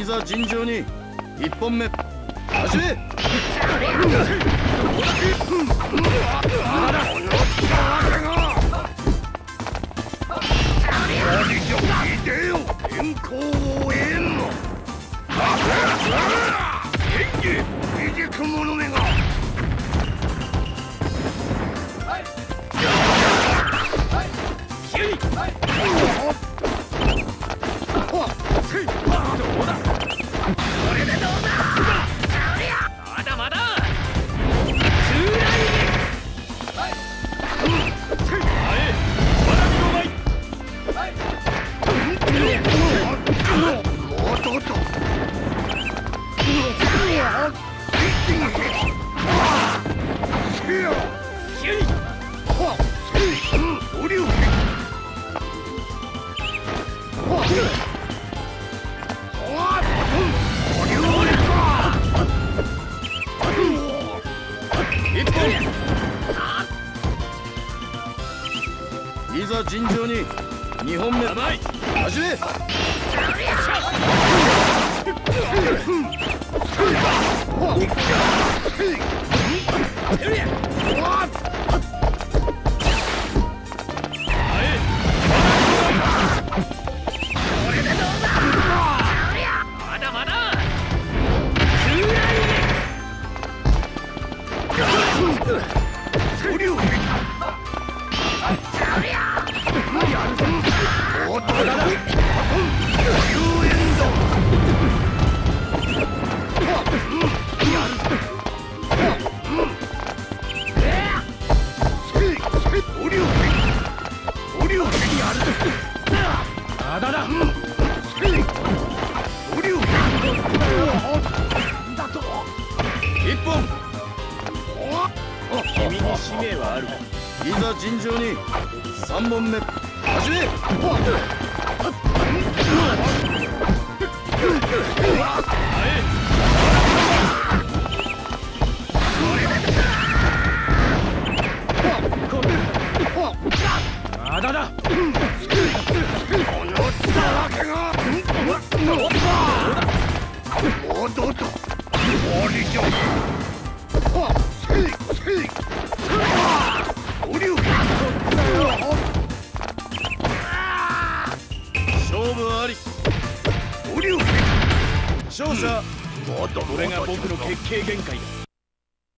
いざ尋常に。一本目。始め天候を得んの演技未熟者めがま本いざ尋常に二本目。始め。まだだおりゅう一本君に使命はあだだ。勝負ありおりゅうんこれが僕の決定限界だ